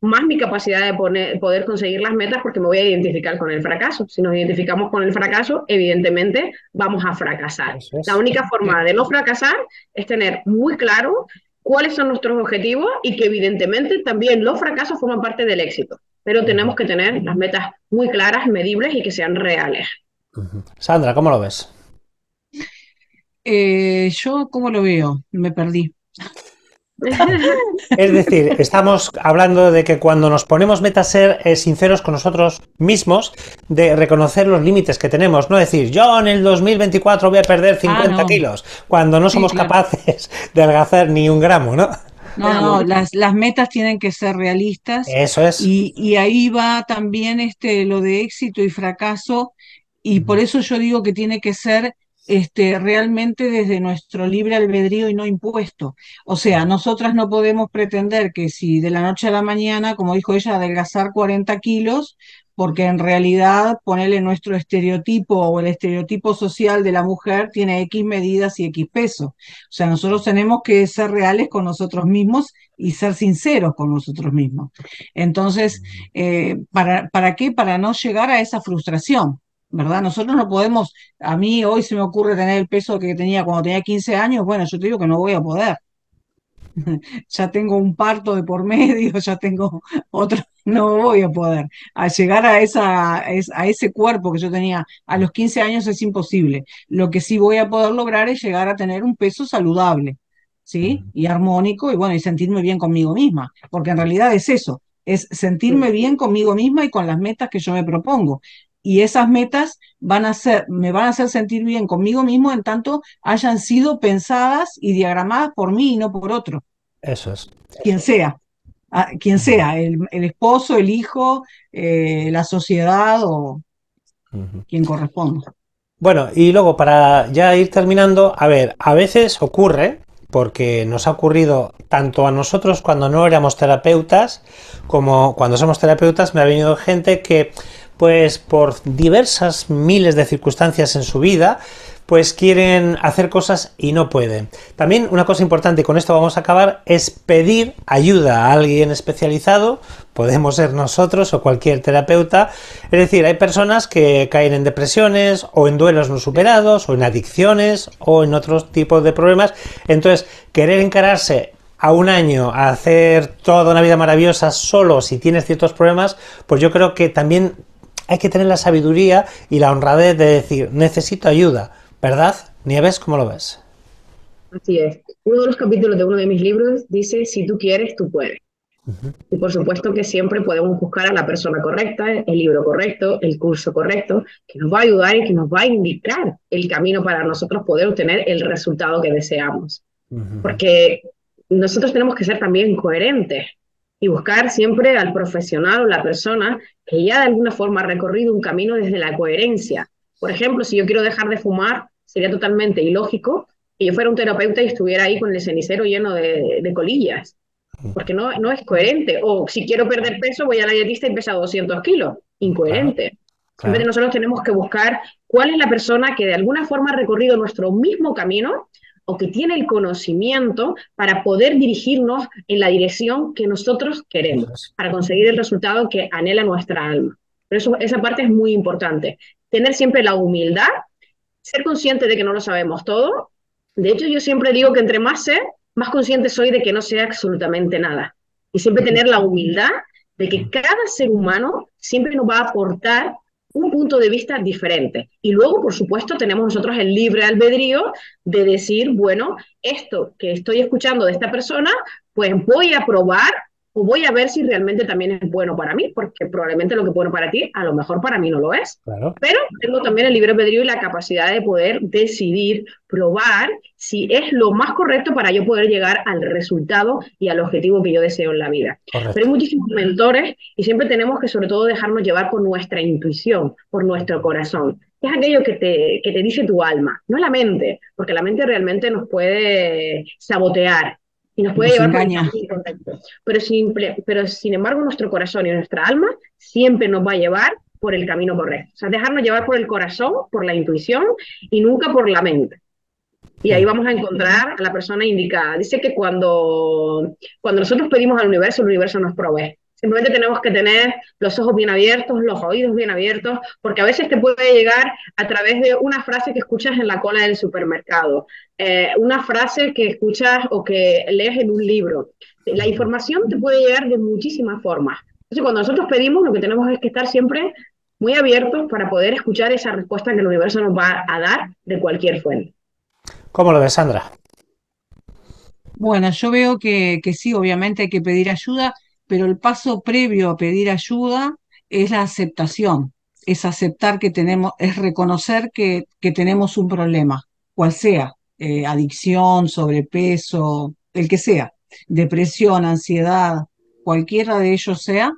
más mi capacidad de poder conseguir las metas porque me voy a identificar con el fracaso. Si nos identificamos con el fracaso, evidentemente vamos a fracasar. La única forma de no fracasar es tener muy claro cuáles son nuestros objetivos y que evidentemente también los fracasos forman parte del éxito. Pero tenemos que tener las metas muy claras, medibles y que sean reales. Sandra, ¿cómo lo ves? Eh, yo, ¿cómo lo veo? Me perdí. Es decir, estamos hablando de que cuando nos ponemos metas ser eh, sinceros con nosotros mismos, de reconocer los límites que tenemos, no decir yo en el 2024 voy a perder 50 ah, kilos, cuando no somos capaces de adelgazar ni un gramo, ¿no? No, no, las, las, metas tienen que ser realistas. Eso es. Y, y, ahí va también este, lo de éxito y fracaso, y por eso yo digo que tiene que ser este, realmente desde nuestro libre albedrío y no impuesto. O sea, nosotras no podemos pretender que si de la noche a la mañana, como dijo ella, adelgazar 40 kilos, porque en realidad ponerle nuestro estereotipo o el estereotipo social de la mujer tiene X medidas y X peso. O sea, nosotros tenemos que ser reales con nosotros mismos y ser sinceros con nosotros mismos. Entonces, eh, ¿para, ¿para qué? Para no llegar a esa frustración. ¿Verdad? Nosotros no podemos, a mí hoy se me ocurre tener el peso que tenía cuando tenía 15 años, bueno, yo te digo que no voy a poder. *laughs* ya tengo un parto de por medio, *laughs* ya tengo otro, no voy a poder. A llegar a, esa, a ese cuerpo que yo tenía a los 15 años es imposible. Lo que sí voy a poder lograr es llegar a tener un peso saludable, ¿sí? Y armónico y bueno, y sentirme bien conmigo misma, porque en realidad es eso, es sentirme bien conmigo misma y con las metas que yo me propongo y esas metas van a ser, me van a hacer sentir bien conmigo mismo en tanto hayan sido pensadas y diagramadas por mí y no por otro. Eso es. Quien sea, quien sea, el, esposo, el hijo, eh, la sociedad o quien corresponda. Bueno, y luego para ya ir terminando, a ver, a veces ocurre, porque nos ha ocurrido tanto a nosotros cuando no éramos terapeutas, como cuando somos terapeutas, me ha venido gente que pues por diversas miles de circunstancias en su vida, pues quieren hacer cosas y no pueden. También una cosa importante, y con esto vamos a acabar, es pedir ayuda a alguien especializado, podemos ser nosotros o cualquier terapeuta, es decir, hay personas que caen en depresiones o en duelos no superados o en adicciones o en otros tipos de problemas, entonces querer encararse a un año a hacer toda una vida maravillosa solo si tienes ciertos problemas, pues yo creo que también hay que tener la sabiduría y la honradez de decir, necesito ayuda, ¿verdad? Nieves, ¿cómo lo ves? Así es. Uno de los capítulos de uno de mis libros dice, si tú quieres, tú puedes. Y por supuesto que siempre podemos buscar a la persona correcta, el libro correcto, el curso correcto, que nos va a ayudar y que nos va a indicar el camino para nosotros poder obtener el resultado que deseamos. Porque nosotros tenemos que ser también coherentes y buscar siempre al profesional o la persona que ya de alguna forma ha recorrido un camino desde la coherencia. Por ejemplo, si yo quiero dejar de fumar, sería totalmente ilógico que yo fuera un terapeuta y estuviera ahí con el cenicero lleno de, colillas, porque no, no es coherente. O si quiero perder peso, voy a la dietista y pesa 200 kilos. Incoherente. Siempre nosotros tenemos que buscar cuál es la persona que de alguna forma ha recorrido nuestro mismo camino o que tiene el conocimiento para poder dirigirnos en la dirección que nosotros queremos, para conseguir el resultado que anhela nuestra alma. Por eso esa parte es muy importante. Tener siempre la humildad, ser consciente de que no lo sabemos todo. De hecho, yo siempre digo que entre más sé, más consciente soy de que no sé absolutamente nada. Y siempre tener la humildad de que cada ser humano siempre nos va a aportar un punto de vista diferente. Y luego, por supuesto, tenemos nosotros el libre albedrío de decir, bueno, esto que estoy escuchando de esta persona, pues voy a probar o voy a ver si realmente también es bueno para mí, porque probablemente lo que es bueno para ti, a lo mejor para mí no lo es. Pero tengo también el libre albedrío y la capacidad de poder decidir, probar si es lo más correcto para yo poder llegar al resultado y al objetivo que yo deseo en la vida. Pero hay muchísimos mentores y siempre tenemos que sobre todo dejarnos llevar por nuestra intuición, por nuestro corazón. Es aquello que te, que te dice tu alma, no la mente, porque la mente realmente nos puede sabotear y nos puede llevar por el Pero, simple, pero sin embargo nuestro corazón y nuestra alma siempre nos va a llevar por el camino correcto. O sea, dejarnos llevar por el corazón, por la intuición y nunca por la mente. Y ahí vamos a encontrar a la persona indicada. Dice que cuando, cuando nosotros pedimos al universo, el universo nos provee. Simplemente tenemos que tener los ojos bien abiertos, los oídos bien abiertos, porque a veces te puede llegar a través de una frase que escuchas en la cola del supermercado, eh, una frase que escuchas o que lees en un libro. La información te puede llegar de muchísimas formas. Entonces, cuando nosotros pedimos, lo que tenemos es que estar siempre muy abiertos para poder escuchar esa respuesta que el universo nos va a dar de cualquier fuente. ¿Cómo lo ves, Sandra? Bueno, yo veo que, que sí, obviamente hay que pedir ayuda pero el paso previo a pedir ayuda es la aceptación, es aceptar que tenemos, es reconocer que, que tenemos un problema, cual sea, eh, adicción, sobrepeso, el que sea, depresión, ansiedad, cualquiera de ellos sea,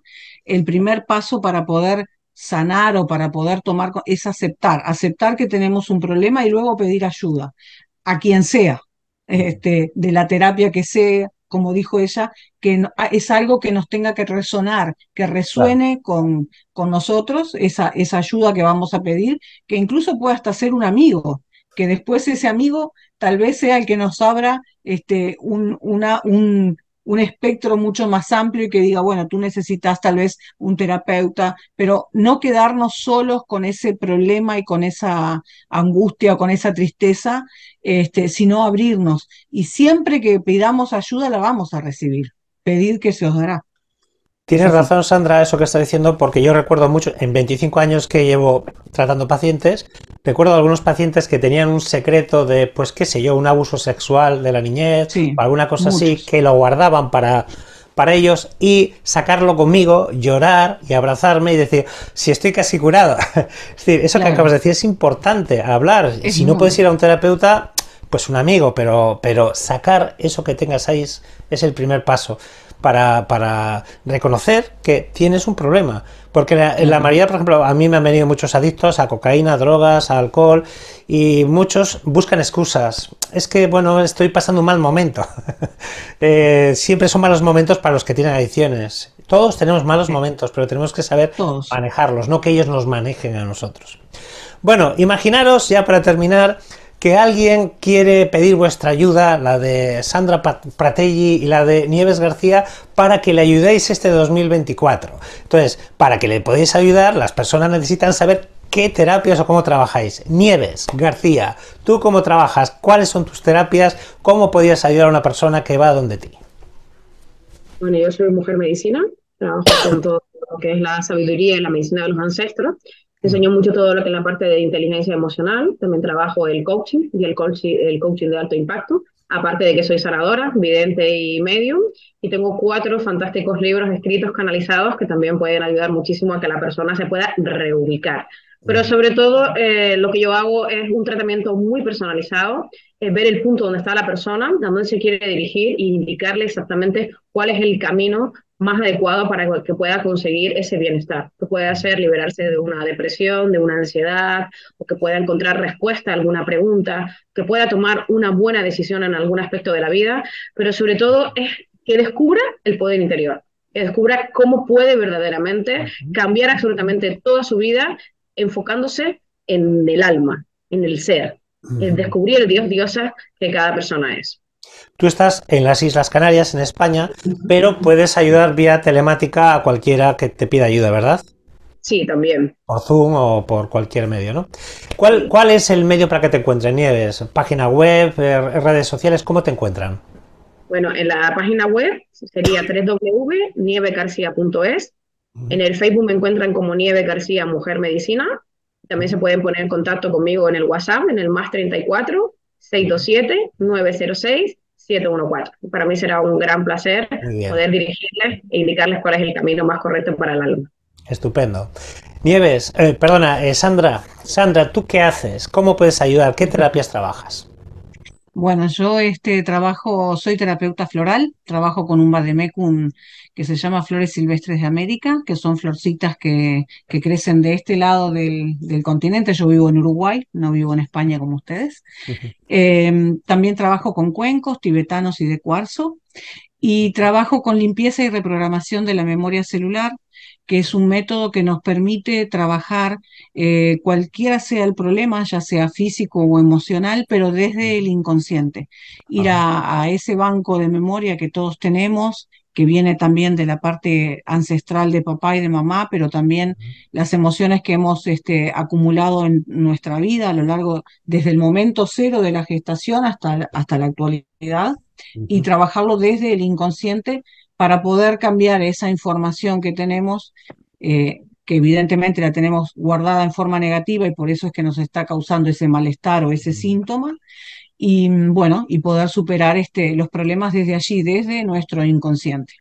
el primer paso para poder sanar o para poder tomar es aceptar, aceptar que tenemos un problema y luego pedir ayuda a quien sea, este, de la terapia que sea, como dijo ella, que ah, es algo que nos tenga que resonar, que resuene con, con nosotros, esa, esa ayuda que vamos a pedir, que incluso pueda hasta ser un amigo, que después ese amigo tal vez sea el que nos abra este, un, una, un, un espectro mucho más amplio y que diga, bueno, tú necesitas tal vez un terapeuta, pero no quedarnos solos con ese problema y con esa angustia o con esa tristeza, este, sino abrirnos. Y siempre que pidamos ayuda la vamos a recibir. Pedir que se os dará. Tienes razón, Sandra, eso que está diciendo, porque yo recuerdo mucho, en 25 años que llevo tratando pacientes, recuerdo algunos pacientes que tenían un secreto de, pues qué sé yo, un abuso sexual de la niñez o alguna cosa así, que lo guardaban para, para ellos y sacarlo conmigo, llorar y abrazarme y decir, si estoy casi curado. *laughs* es decir, eso que acabas de decir es importante, hablar. si no puedes ir a un terapeuta, pues un amigo, pero, pero sacar eso que tengas ahí es el primer paso para, reconocer que tienes un problema. Porque en la mayoría, por ejemplo, a mí me han venido muchos adictos a cocaína, drogas, a alcohol, y muchos buscan excusas. Es que, bueno, estoy pasando un mal momento. *laughs* Eh, siempre son malos momentos para los que tienen adicciones. Todos tenemos malos momentos, pero tenemos que saber manejarlos, no que ellos nos manejen a nosotros. Bueno, imaginaros, ya para terminar, que alguien quiere pedir vuestra ayuda, la de Sandra Pratelli y la de Nieves García, para que le ayudéis este 2024. Entonces, para que le podáis ayudar, las personas necesitan saber qué terapias o cómo trabajáis. Nieves, García, ¿tú cómo trabajas? ¿Cuáles son tus terapias? ¿Cómo podías ayudar a una persona que va donde ti? Bueno, yo soy mujer medicina, trabajo con todo lo que es la sabiduría y la medicina de los ancestros enseño mucho todo lo que es la parte de inteligencia emocional, también trabajo el coaching y el coaching, el coaching de alto impacto, aparte de que soy sanadora, vidente y medium, y tengo cuatro fantásticos libros escritos, canalizados, que también pueden ayudar muchísimo a que la persona se pueda reubicar. Pero sobre todo, eh, lo que yo hago es un tratamiento muy personalizado, es ver el punto donde está la persona, a dónde se quiere dirigir e indicarle exactamente cuál es el camino más adecuado para que pueda conseguir ese bienestar, que pueda hacer liberarse de una depresión, de una ansiedad, o que pueda encontrar respuesta a alguna pregunta, que pueda tomar una buena decisión en algún aspecto de la vida, pero sobre todo es que descubra el poder interior, que descubra cómo puede verdaderamente cambiar absolutamente toda su vida enfocándose en el alma, en el ser, en descubrir el Dios, diosa que cada persona es. Tú estás en las Islas Canarias, en España, pero puedes ayudar vía telemática a cualquiera que te pida ayuda, ¿verdad? Sí, también. Por Zoom o por cualquier medio, ¿no? ¿Cuál, cuál es el medio para que te encuentren, Nieves? ¿Página web, eh, redes sociales? ¿Cómo te encuentran? Bueno, en la página web sería www.nievegarcía.es. En el Facebook me encuentran como Nieve García Mujer Medicina. También se pueden poner en contacto conmigo en el WhatsApp, en el más 34 627 906 714. Para mí será un gran placer poder dirigirles e indicarles cuál es el camino más correcto para el alumno. Estupendo. Nieves, eh, perdona, eh, Sandra, Sandra, ¿tú qué haces? ¿Cómo puedes ayudar? ¿Qué terapias trabajas? Bueno, yo este trabajo, soy terapeuta floral, trabajo con un vademecum que se llama Flores Silvestres de América, que son florcitas que, que crecen de este lado del, del, continente. Yo vivo en Uruguay, no vivo en España como ustedes. Em, también trabajo con cuencos tibetanos y de cuarzo. Y trabajo con limpieza y reprogramación de la memoria celular, que es un método que nos permite trabajar eh, cualquiera sea el problema, ya sea físico o emocional, pero desde el inconsciente. Ir a, ese banco de memoria que todos tenemos, que viene también de la parte ancestral de papá y de mamá, pero también las emociones que hemos este, acumulado en nuestra vida a lo largo, desde el momento cero de la gestación hasta, hasta la actualidad, y trabajarlo desde el inconsciente para poder cambiar esa información que tenemos, eh, que evidentemente la tenemos guardada en forma negativa y por eso es que nos está causando ese malestar o ese síntoma, y bueno, y poder superar este, los problemas desde allí, desde nuestro inconsciente.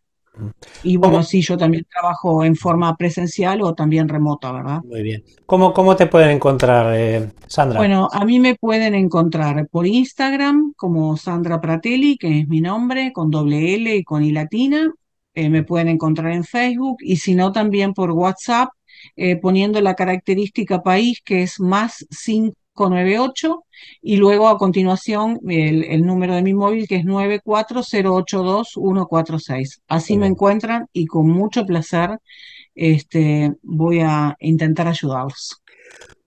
Y bueno, sí, yo también trabajo en forma presencial o también remota, ¿verdad? Muy bien. ¿Cómo, cómo te pueden encontrar, eh, Sandra? Bueno, a mí me pueden encontrar por Instagram como Sandra Pratelli, que es mi nombre, con doble L y con I latina. Eh, me pueden encontrar en Facebook y si no, también por WhatsApp, eh, poniendo la característica país que es más 598 y luego a continuación el, número de mi móvil que es 94082-146. Así me encuentran y con mucho placer este, voy a intentar ayudarlos.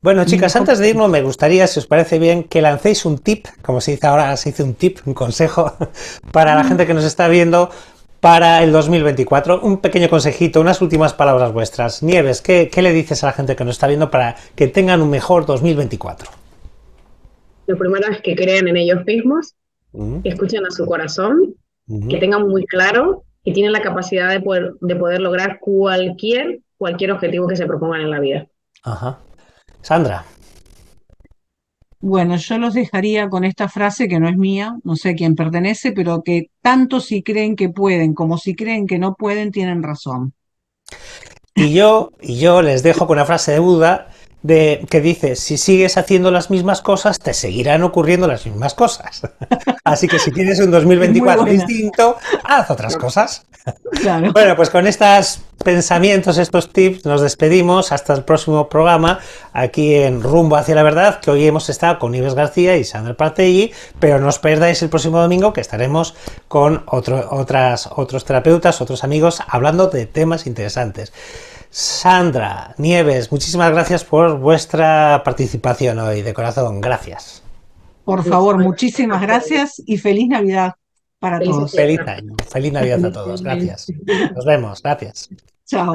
Bueno, chicas, antes de irnos, me gustaría, si os parece bien, que lancéis un tip, como se dice ahora, se dice un tip, un consejo, *laughs* para la gente que nos está viendo para el 2024. Un pequeño consejito, unas últimas palabras vuestras. Nieves, ¿qué, qué le dices a la gente que nos está viendo para que tengan un mejor 2024? Lo primero es que crean en ellos mismos, que escuchen a su corazón, que tengan muy claro que tienen la capacidad de poder, de poder lograr cualquier, cualquier objetivo que se propongan en la vida. Ajá. Sandra. Bueno, yo los dejaría con esta frase que no es mía, no sé a quién pertenece, pero que tanto si creen que pueden como si creen que no pueden, tienen razón. Y yo, y yo les dejo con una frase de Buda de, que dice, si sigues haciendo las mismas cosas, te seguirán ocurriendo las mismas cosas. *laughs* Así que si tienes un 2024 distinto, haz otras cosas. *laughs* Bueno, pues con estos pensamientos, estos tips, nos despedimos hasta el próximo programa aquí en Rumbo hacia la Verdad, que hoy hemos estado con Ives García y Sandra Partegui, pero no os perdáis el próximo domingo que estaremos con otras, otros terapeutas, otros amigos, hablando de temas interesantes. Sandra, Nieves, muchísimas gracias por vuestra participación hoy, de corazón, gracias. Por favor, muchísimas gracias y feliz Navidad para todos. Feliz año, feliz Navidad a todos, gracias. Nos vemos, gracias. Chao.